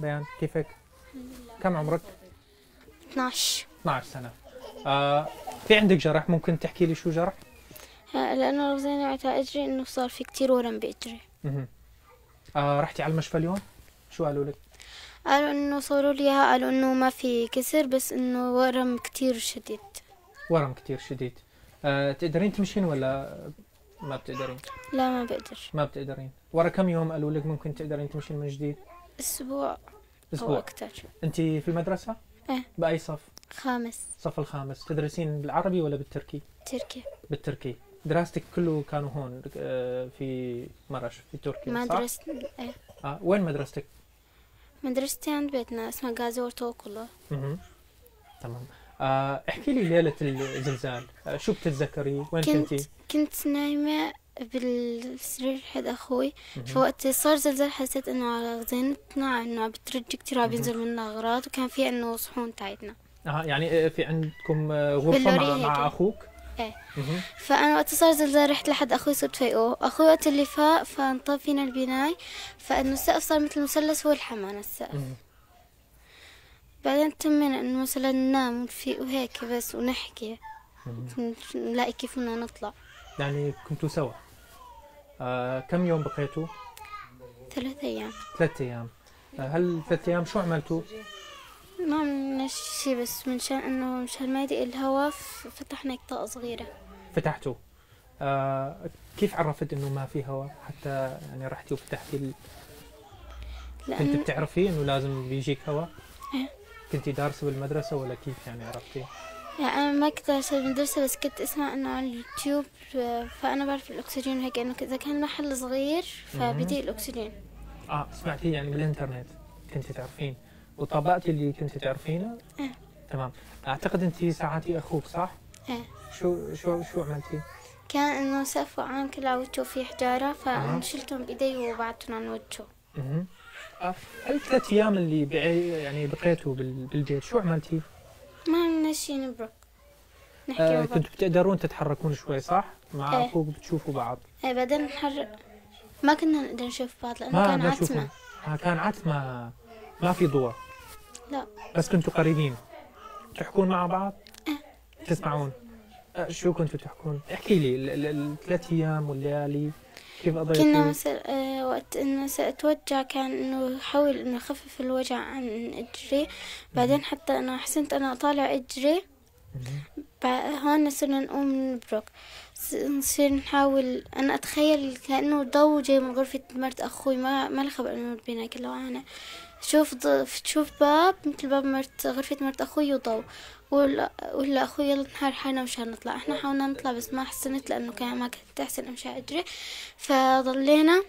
بيان. كيفك؟ كم عمرك؟ 12 12 سنة. آه في عندك جرح؟ ممكن تحكي لي شو جرح؟ آه، لأنه رزيني على إجري إنه صار في كتير ورم بإجري مهم. آه رحتي على المشفى اليوم؟ شو قالوا لك؟ قالوا إنه صوروا لي إياها قالوا إنه ما في كسر بس إنه ورم كتير شديد. ورم كتير شديد. آه تقدرين تمشين ولا ما بتقدرين؟ لا ما بقدر. ما بتقدرين. ورا كم يوم قالوا لك ممكن تقدرين تمشين من جديد؟ أسبوع أو أسبوع أكتر أنت في المدرسة إيه. بأي صف خامس الصف الخامس تدرسين بالعربي ولا بالتركي تركيا بالتركي دراستك كله كانوا هون آه، في مرش في تركيا صح؟ مدرسة إيه. آه وين مدرستك؟ مدرستي عند بيتنا اسمها غازي ورتوكولا مهم. تمام آه احكي لي ليلة الزلزال آه شو بتتذكري؟ وين كنت كنتي؟ كنت نايمة بالسرير حد مهم. فوقت صار زلزال حسيت إنه على غزينتنا إنه عم بترج كتير عم بينزل منها أغراض وكان في إنه صحون تاعتنا آه يعني في عندكم غرفة مع, مع؟ إيه. مهم. فأنا وقت صار زلزال رحت لحد أخوي صرت فايقه أخوي وقت اللي فاق فانطب فينا البناي فإنه السقف صار مثل مثلث هو الحمام السقف. بعدين تمنا إنه مثلا ننام ونفيق وهيك بس ونحكي. نلاقي كيف بدنا نطلع يعني كنتوا سوا آه كم يوم بقيتوا؟ ثلاث أيام. ثلاثة أيام. آه هل ثلاثة أيام شو عملتوا؟ ما عملنا شي بس منشان إنه مشان ما يضيق الهوا ف- فتحنا طاقة صغيرة. فتحتوا. آه كيف عرفت إنه ما في هواء حتى يعني رحتي وفتحتي ال... كنت لأن بتعرفي إنه لازم بيجيك هواء إيه. كنتي دارسة بالمدرسة ولا كيف يعني عرفتي؟ يعني أنا ما كنت أرسل المدرسة بس كنت أسمع إنه على اليوتيوب آه، فأنا بعرف الأكسجين وهيك إنه إذا كان محل صغير فبيضيق الأكسجين آه سمعتي يعني بالإنترنت كنتي تعرفين وطبقتي اللي كنتي تعرفينه إيه. تمام أعتقد انت ساعدتي أخوك صح إيه شو شو شو عملتي كان إنه سقف كله على وجهه فيه حجارة. فشلتهم بإيدي وبعدتهم عن وجهه. آه. الثلاث أيام اللي بعي يعني بقيتوا بال- بالبيت شو عملتي؟ ما عملنا شي نبرك آه كنتوا بتقدرون تتحركون شوي صح؟ مع إيه. أخوك بتشوفوا بعض. إيه بعدين نحرق ما كنا نقدر نشوف بعض لأنه ما كان ما تشوفوا عتمة. آه كان عتمة. ما في ضوء. لا. بس كنتوا قريبين. تحكون مع بعض؟ إيه. تسمعون. آه شو كنتوا تحكون؟ احكي لي ال- ال- الثلاث أيام والليالي كيف كنا قضيتوا مثلا آه وقت إنه سأتوجع كان إنه حاول إنه أخفف الوجع عن إجري. بعدين حتى إنه حسنت إجري. مهم. بع- هون صرنا نقوم نبرك. نصير نحاول أنا أتخيل كأنه ضو جاي من غرفة مرت أخوي ما ما لي خبر إنه البناء كله أنا. شوف ض... تشوف باب مثل باب مرت غرفة مرت أخوي وضو. ولا ولا أخوي يلا نحاول حالنا مشان نطلع. إحنا حاولنا نطلع بس ما حسنت لأنه كان ما كنت أحسن أمشي أجري. فضلينا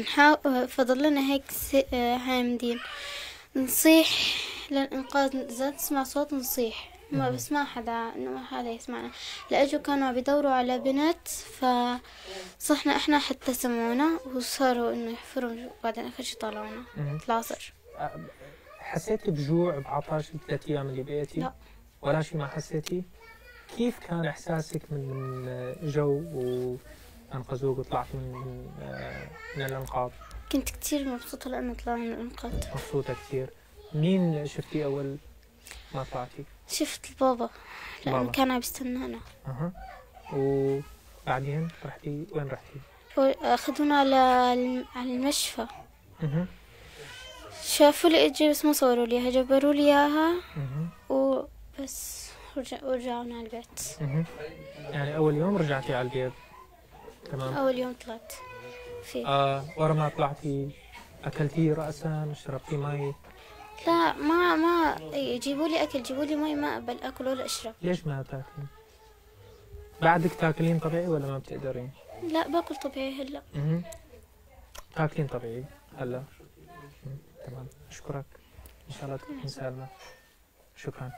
نحاول فضلنا هيك س... آه، هامدين نصيح للإنقاذ إذا تسمع صوت نصيح. ما بس ما حدا إنه ما حدا يسمعنا لأجوا كانوا بيدوروا على بنت فصحنا إحنا حتى سمعونا وصاروا إنه يحفروا بعدين آخر شي طلعونا آه، حسيتي بجوع بعطش الثلاث أيام اللي بقيتي؟ لا. ولا شيء ما حسيتي؟ كيف كان إحساسك من جو وأنقذوك وطلعت من من, آه، من الإنقاذ؟ كنت كتير مبسوطة لأنه طلعنا من الإنقاذ مبسوطة كثير مين شفتي أول ما طلعتي؟ شفت البابا لأنه بابا. كان عم يستنانا. أها. وبعدين رحتي؟ وين رحتي؟ أخذونا على الم- على المشفى. أها. شافوا لي إجري بس ما صوروا لي جبروا لي إياها أها. وبس ورجع ورجعونا على البيت. أها. يعني أول يوم رجعتي على البيت؟ تمام. أول يوم طلعت فيه. آه ورا ما طلعتي أكلتي رأسا شربتي مي؟ لا ما ما يجيبوا لي أكل جيبوا لي مي ما أقبل أكل ولا أشرب. ليش ما تاكلين؟ بعدك تاكلين طبيعي ولا ما بتقدرين؟ لا باكل طبيعي هلأ. أها تاكلين طبيعي هلأ. تمام. أشكرك. إن شاء الله تكون سالمة. شكرا.